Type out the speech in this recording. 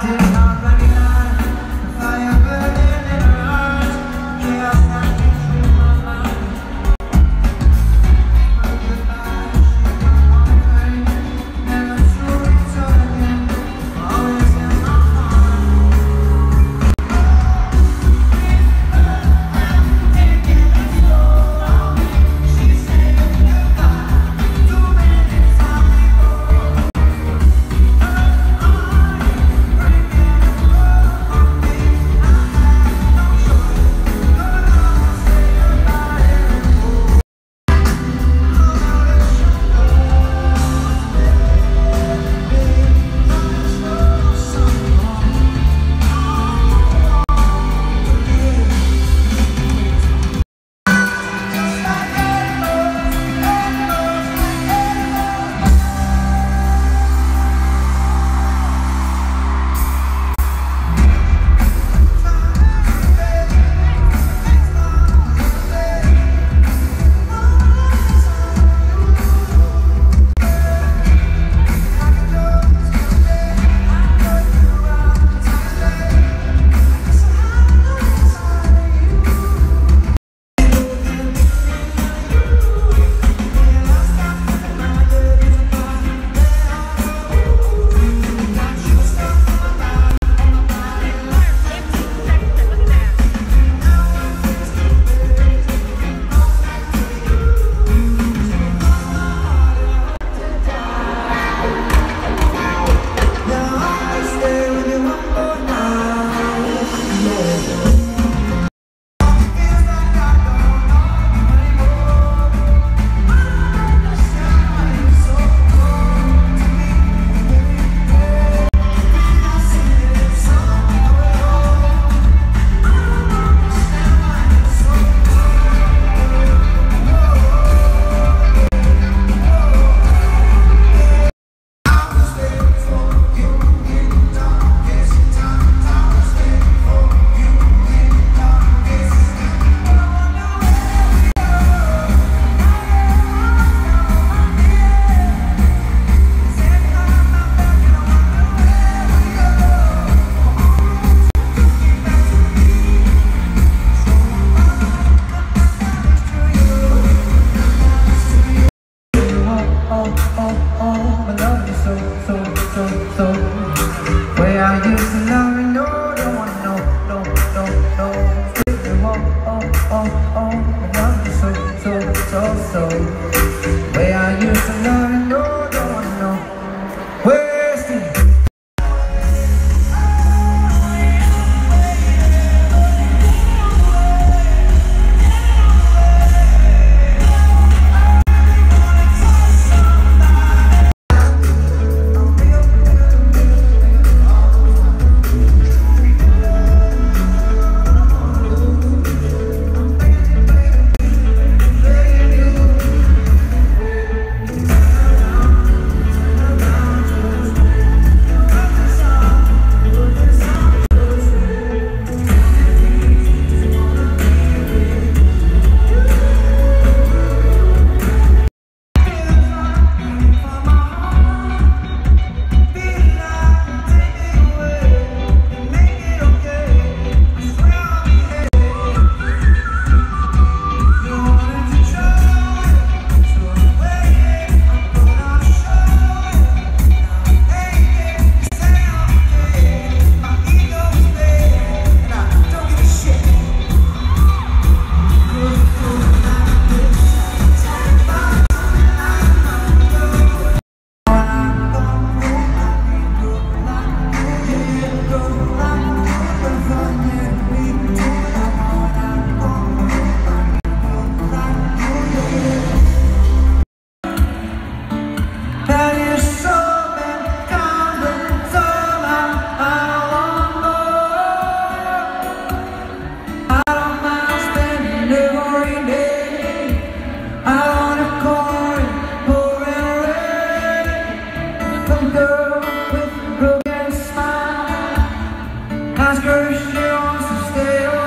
did 会 I'm girl, she wants to stay